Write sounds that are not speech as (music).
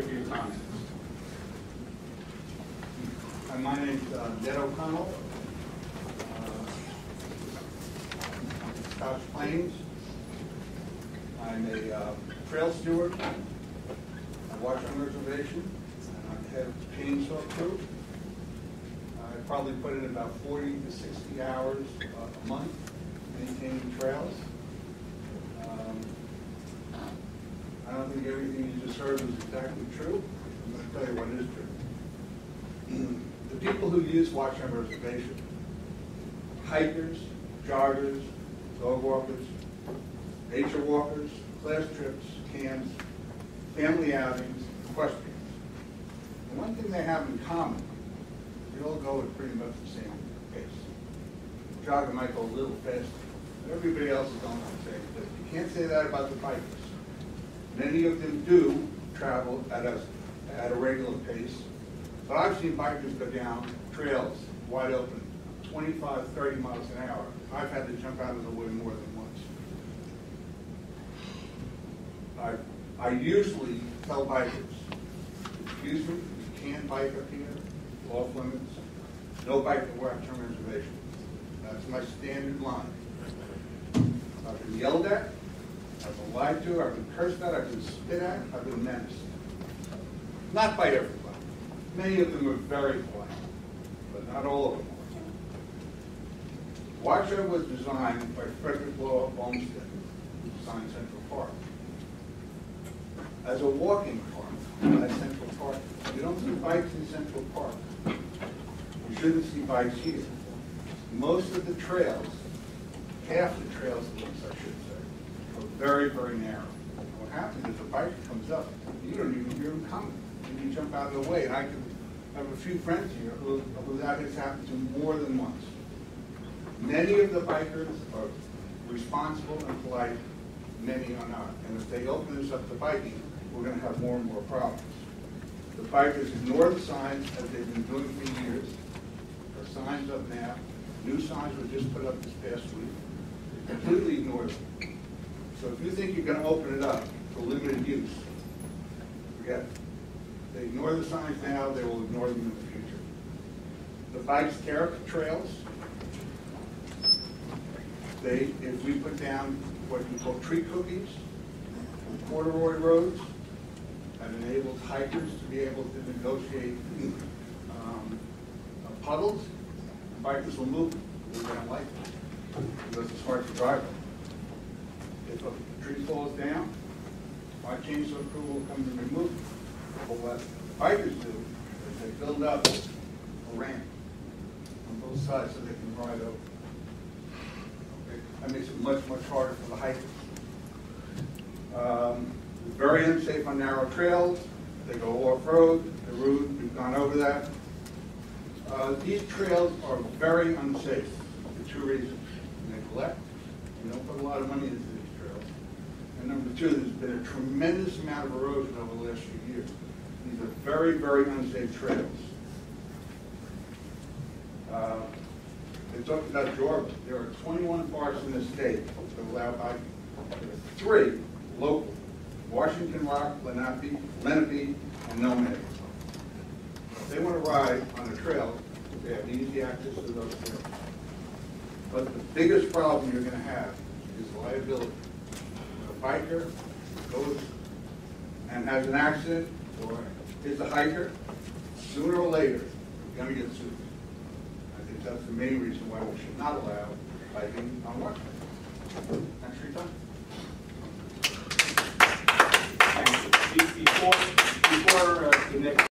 Uh, My name's uh, Ned O'Connell. uh, Scotch Plains. I'm a uh, trail steward. I Watchung reservation. and I have chainsaw crew. I probably put in about 40 to 60 hours uh, a month maintaining trails. Um, I don't everything you just heard was exactly true. I'm going to tell you what is true. (clears throat) The people who use Watchung Reservation, hikers, joggers, dog walkers, nature walkers, class trips, camps, family outings, equestrians. The one thing they have in common, they all go at pretty much the same pace. Jogger might go a little faster, but everybody else is going the same pace. You can't say that about the bikers. Many of them do travel at a, at a regular pace, but I've seen bikers go down trails wide open, 25, 30 miles an hour. I've had to jump out of the way more than once. I, I usually tell bikers, excuse me, you can't bike up here, off limits, no bike at Watchung Reservation. That's my standard line. I've been yelled at, I've been lied to, I've been cursed at, I've been spit at, I've been menaced. Not by everybody. Many of them are very polite, but not all of them. Watchung was designed by Frederick Law Olmsted, who designed Central Park. As a walking park, at Central Park. You don't see bikes in Central Park. You shouldn't see bikes here. Most of the trails, half the trails, I should say, are very, very narrow. What happens is a biker comes up, you don't even hear him coming, and you jump out of the way. And I can have a few friends here who, who that has happened to more than once. Many of the bikers are responsible and polite, many are not. And if they open this up to biking, we're gonna have more and more problems. The bikers ignore the signs as they've been doing for years. There are signs up now, new signs were just put up this past week. They Completely ignore them. So if you think you're gonna open it up for limited use, forget it. They ignore the signs now, they will ignore them in the future. The bikes tear up trails. They, if we put down what we call tree cookies, on corduroy roads, that enables hikers to be able to negotiate um, puddles, bikers will move, they don't like it, because it's hard to drive them. If a tree falls down, my chainsaw crew will come and remove it. But what bikers do is they build up a ramp on both sides so they can ride over. Okay? That makes it much, much harder for the hikers. Um, Very unsafe on narrow trails, they go off-road, the route, we've gone over that. Uh, These trails are very unsafe for two reasons. Neglect, we don't put a lot of money into. And number two, there's been a tremendous amount of erosion over the last few years. These are very, very unsafe trails. Uh, talked about Georgia. There are 21 parks in the state that allow biking. There are three local, Washington Rock, Lenape, Lenape, and Nomad. If they want to ride on a trail, they have easy access to those trails. But the biggest problem you're going to have is liability. Biker goes and has an accident, or is a hiker, sooner or later, you're going to get sued. I think that's the main reason why we should not allow biking on Watchung.